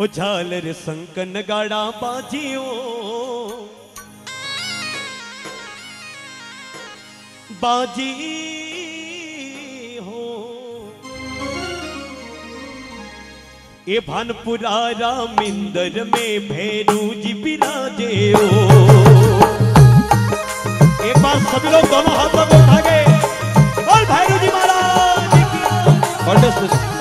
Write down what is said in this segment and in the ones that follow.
ओ झालर संकन गाड़ा बाजियो। बाजी हो। ए भानपुरा रामिंदर में भैरू जी बिराजे हो। एक बार सभी लोग दोनों हाथों को उठा गए और भैरू जी महाराज और दोस्तों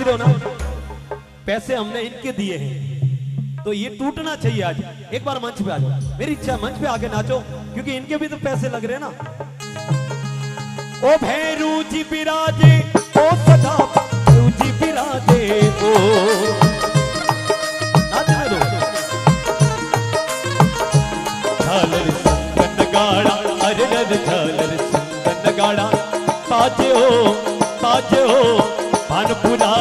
नाच रहे हो ना, पैसे हमने इनके दिए हैं तो ये टूटना चाहिए आज। एक बार मंच पे आ जाओ। मेरी इच्छा, मंच पे आके नाचो, क्योंकि इनके भी तो पैसे लग रहे ना। ओ भैरू जी बिराजे, ओ सदा जी बिराजे, ओ। झालर संगन गाड़ा अरे झालर संगन हो पान हो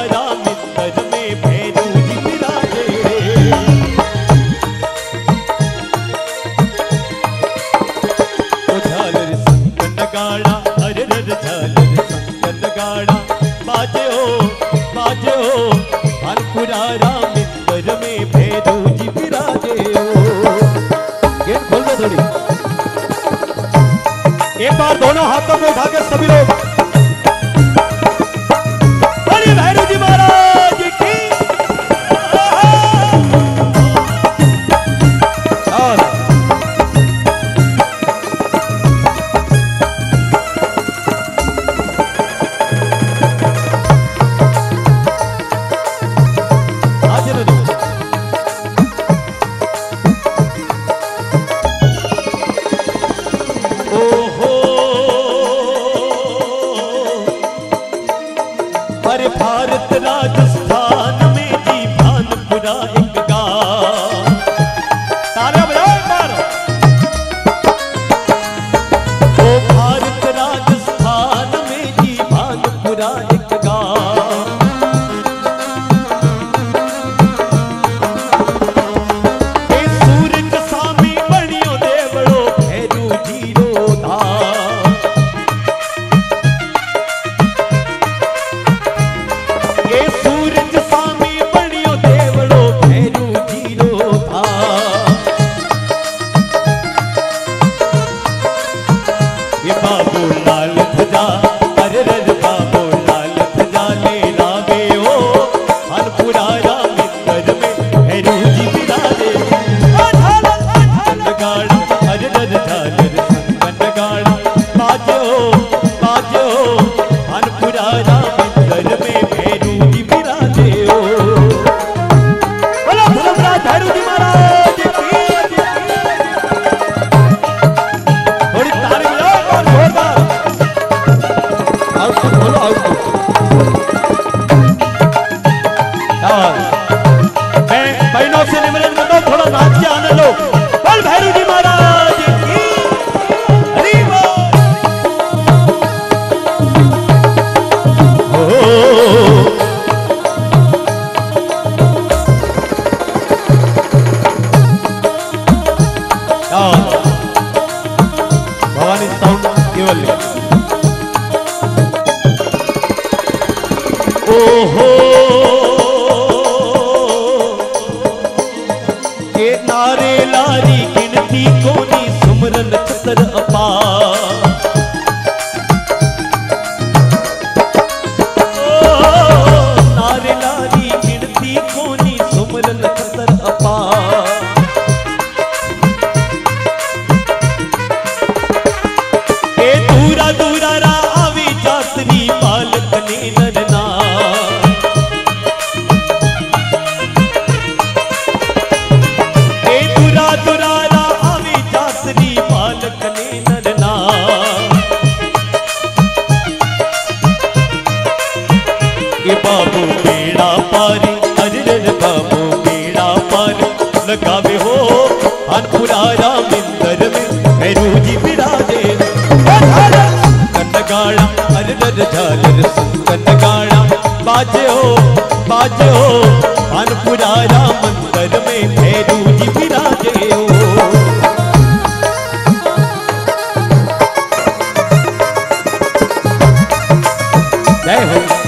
हाथों में उठा के सभी भारत राज बाबू बेड़ा पारी अरे रे बाबू बेड़ा पारी। लगावे हो अनपुरा रामिंदर में भैरू जी विराजे कन्नगाड़ा अरे रे झालर कन्नगाड़ा बाजे हो बाजे हो अनपुरा राम रामंदर में भैरू जी विराजे हो। जय हो।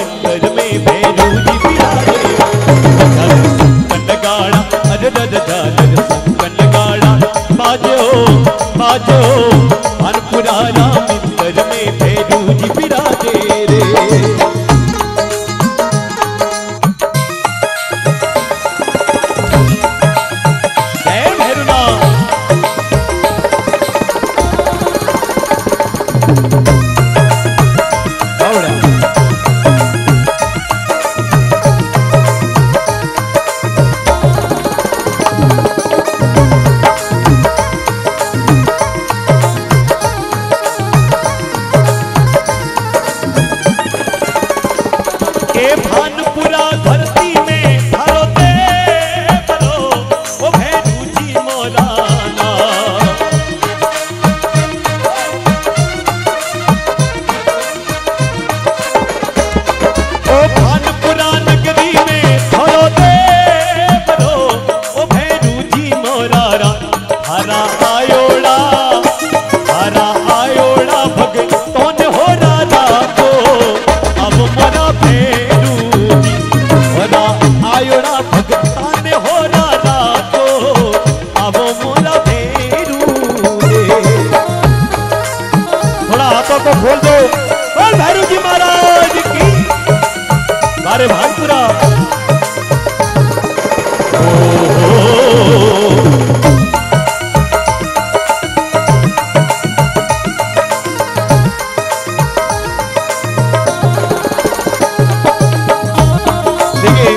रामिंदर में भैरू जी कन्नगाड़ा अजर झालर कन्नगाड़ा बाजो बाजो भानपुरा देखिए,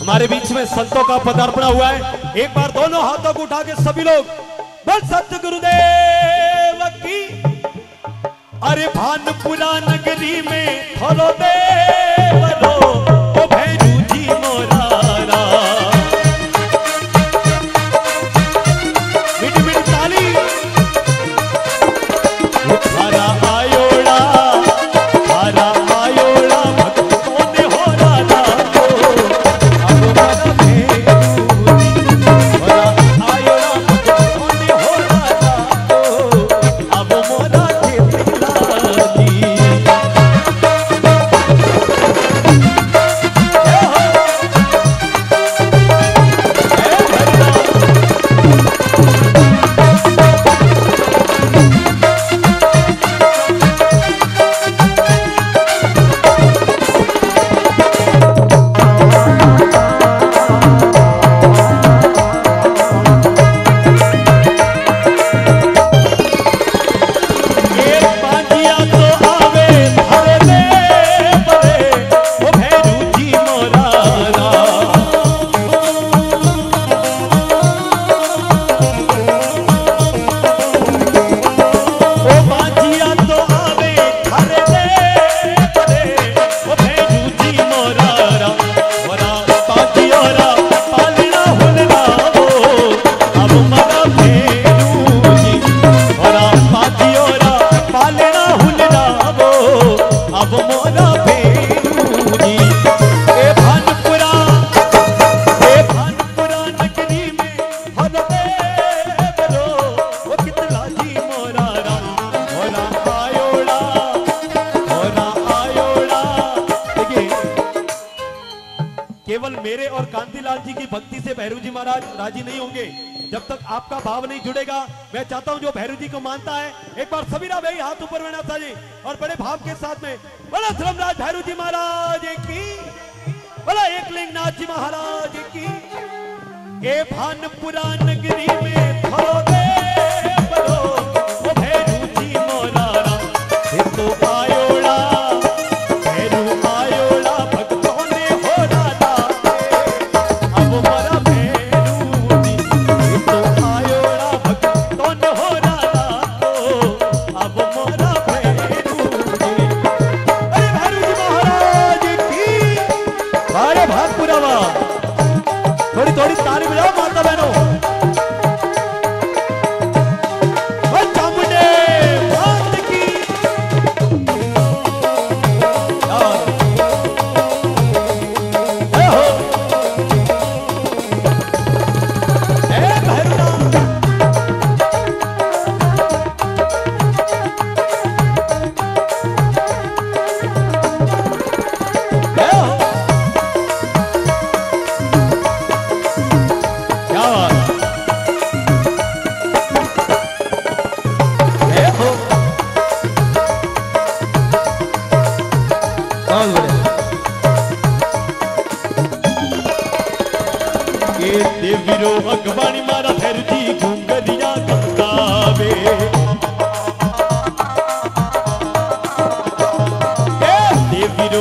हमारे बीच में संतों का पदार्पण हुआ है। एक बार दोनों हाथों को उठा के सभी लोग, बोल सत्य गुरुदेव की। अरे भानपुरा नगरी में थोलो देव महाराज, राज़ी नहीं होंगे। जब तक आपका भाव नहीं जुड़ेगा, मैं चाहता हूँ जो भैरू जी को मानता है, एक बार सबीरा भाई हाथ ऊपर में ना जी और बड़े भाव के साथ में बड़ा श्रमराज भैरू जी महाराज की बड़ा एक लिंगनाथ जी महाराज की भानपुरा नगरी में ഒരു